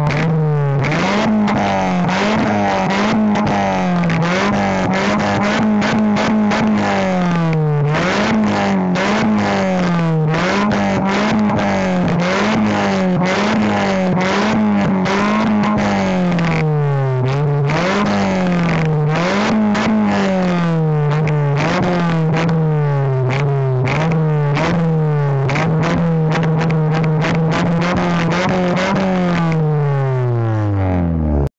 Oh.